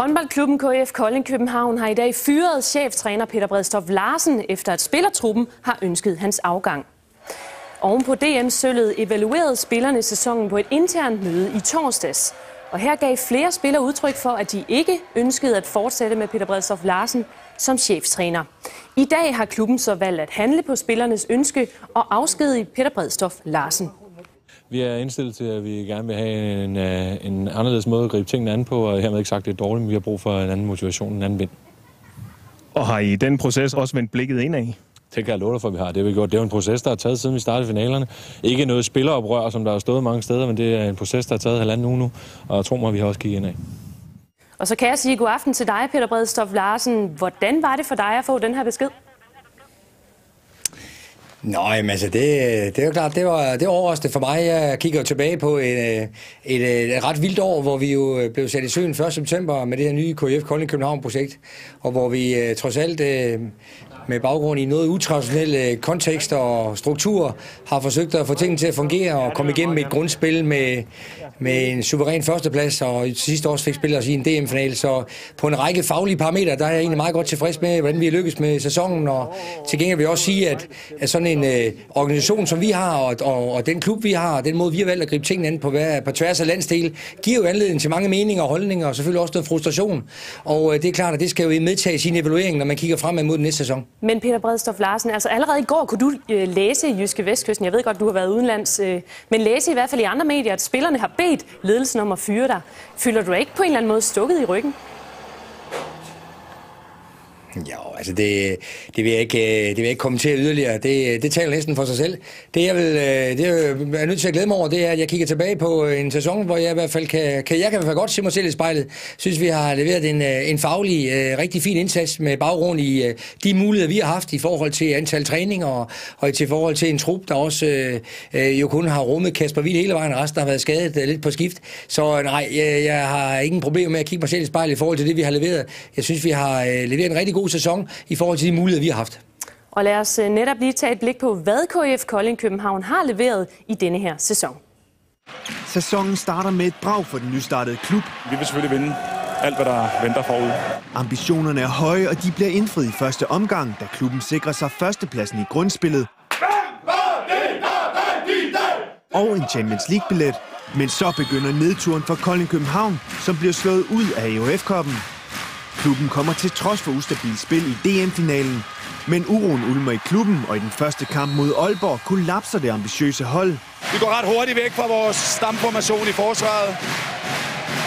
Håndboldklubben KF Kolding København har i dag fyret cheftræner Peter Bredstof Larsen, efter at spillertruppen har ønsket hans afgang. Oven på DM-sølvet evaluerede spillerne sæsonen på et internt møde i torsdags. Og her gav flere spillere udtryk for, at de ikke ønskede at fortsætte med Peter Bredstof Larsen som cheftræner. I dag har klubben så valgt at handle på spillernes ønske og afskedige Peter Bredstof Larsen. Vi er indstillet til, at vi gerne vil have en, øh, en anderledes måde at gribe tingene an på, og hermed ikke sagt, at det er dårligt, men vi har brug for en anden motivation, en anden vind. Og har I den proces også vendt blikket indad? Det kan jeg love dig for, at vi har. Det har vi gjort. Det er jo en proces, der har taget siden vi startede finalerne. Ikke noget spilleroprør, som der har stået mange steder, men det er en proces, der har taget halvanden uge nu, og tro mig, vi har også kigget indad. Og så kan jeg sige god aften til dig, Peter Bredstof Larsen. Hvordan var det for dig at få den her besked? Nå, jamen altså, det, det er jo klart, det var, det overraskende for mig. Jeg kigger jo tilbage på et, øh, et, øh, et, ret vildt år, hvor vi jo øh, blev sat i søen 1. september med det her nye KF Kolding København-projekt, og hvor vi trods alt med baggrund i noget utraditionelle kontekst og struktur har forsøgt at få tingene til at fungere og komme igennem et grundspil med, med en suveræn førsteplads, og sidste år fik spillet os i en DM-final. Så på en række faglige parametre, der er jeg egentlig meget godt tilfreds med, hvordan vi er lykkes med sæsonen. Og til gengæld vil jeg også sige, at, at sådan en øh, organisation, som vi har, og, og, og den klub, vi har, og den måde, vi har valgt at gribe tingene an på, på tværs af landsdel, giver jo anledning til mange meninger og holdninger, og selvfølgelig også noget frustration. Og øh, det er klart, at det skal jo i en evaluering, når man kigger fremad mod den næste sæson. Men Peter Bredstof Larsen, altså allerede i går kunne du øh, læse i Jyske Vestkysten, jeg ved godt, du har været udenlands, øh, men læse i hvert fald i andre medier, at spillerne har bedt ledelsen om at fyre dig. Føler du ikke på en eller anden måde stukket i ryggen? Jo, altså det, det, vil jeg ikke, øh, det vil jeg ikke kommentere yderligere. Det, det taler næsten for sig selv. Det jeg, vil, øh, det jeg er nødt til at glæde mig over, det er, at jeg kigger tilbage på øh, en sæson, hvor jeg i hvert fald kan, kan, jeg kan i hvert fald godt se mig selv i spejlet. synes, vi har leveret en, en faglig, rigtig fin indsats med baggrund i de muligheder, vi har haft i forhold til antal træninger og, og til forhold til en trup, der også øh, jo kun har rummet Kasper Wiel hele vejen, resten har været skadet lidt på skift. Så nej, jeg, jeg har ingen problemer med at kigge mig selv i spejlet i forhold til det, vi har leveret. Jeg synes, vi har leveret en rigtig god sæson i forhold til de muligheder, vi har haft. Og lad os øh, netop lige tage et blik på, hvad KF Kolding København har leveret i denne her sæson. Sæsonen starter med et brag for den nystartede klub. Vi vil selvfølgelig vinde alt, hvad der venter forud. Ambitionerne er høje, og de bliver indfriet i første omgang, da klubben sikrer sig førstepladsen i grundspillet. Og en Champions League-billet. Men så begynder nedturen for Kolding København, som bliver slået ud af EOF-koppen. Klubben kommer til trods for ustabil spil i DM-finalen. Men uroen ulmer i klubben, og i den første kamp mod Aalborg kollapser det ambitiøse hold. Vi går ret hurtigt væk fra vores stamformation i forsvaret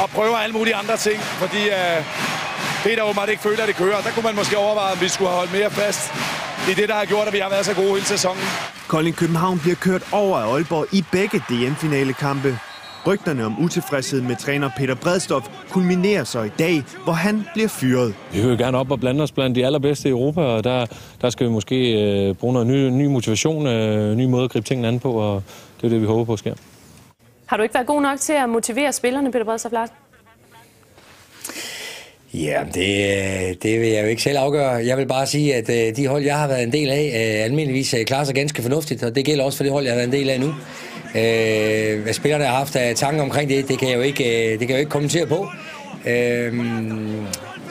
og prøver alle mulige andre ting, fordi uh, det er der åbenbart ikke føler, at det kører. Der kunne man måske overveje, om vi skulle have holdt mere fast i det, der har gjort, at vi har været så gode hele sæsonen. Kolding København bliver kørt over af Aalborg i begge DM-finalekampe. Rygterne om utilfredshed med træner Peter Bredstof kulminerer så i dag, hvor han bliver fyret. Vi vil jo gerne op og blande os blandt de allerbedste i Europa, og der, der skal vi måske øh, bruge noget ny, ny motivation, øh, ny måde at gribe tingene an på, og det er det, vi håber på sker. Har du ikke været god nok til at motivere spillerne, Peter Bredstof Larsen? Ja, det, det vil jeg jo ikke selv afgøre. Jeg vil bare sige, at øh, de hold, jeg har været en del af, øh, almindeligvis øh, klarer sig ganske fornuftigt, og det gælder også for det hold, jeg har været en del af nu. Øh, hvad spillerne har haft af tanker omkring det, det kan jeg jo ikke, øh, det kan jeg jo ikke kommentere på. Øh,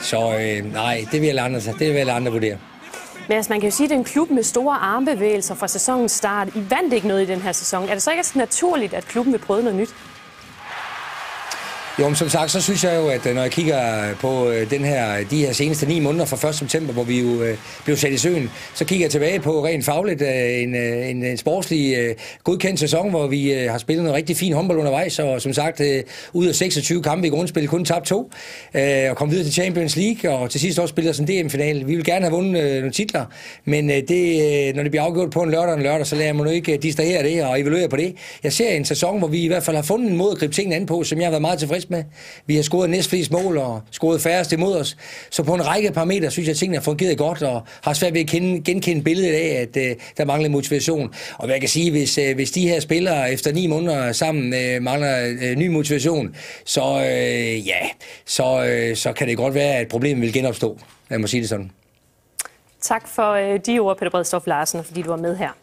så øh, nej, det vil jeg andre, det vil jeg andre vurdere. Men altså, man kan jo sige, at det er en klub med store armbevægelser fra sæsonens start. I vandt ikke noget i den her sæson. Er det så ikke naturligt, at klubben vil prøve noget nyt? Jo, men som sagt, så synes jeg jo, at øh, når jeg kigger på øh, den her, de her seneste ni måneder fra 1. september, hvor vi jo øh, blev sat i søen, så kigger jeg tilbage på rent fagligt øh, en, en, en sportslig godkendt sæson, hvor vi har spillet noget rigtig fin håndbold undervejs, og som sagt, ud af 26 kampe i grundspil, kun tabt to, og kom videre til Champions League, og til sidst også spillet os en DM-finale. Vi vil gerne have vundet nogle titler, men det, når det bliver afgjort på en lørdag og en lørdag, så lader jeg mig nu ikke distrahere det og evaluere på det. Jeg ser en sæson, hvor vi i hvert fald har fundet en måde at gribe tingene an på, som jeg har været meget tilfreds tilfreds med. Vi har scoret næstflest mål og scoret færrest imod os. Så på en række parametre synes jeg, at tingene har fungeret godt, og har svært ved at kende, genkende billedet af, at øh, der mangler motivation. Og hvad jeg kan sige, hvis, øh, hvis de her spillere efter ni måneder sammen øh, mangler øh, ny motivation, så, øh, ja, så, øh, så kan det godt være, at problemet vil genopstå. Jeg må sige det sådan. Tak for øh, de ord, Peter Bredstof Larsen, fordi du var med her.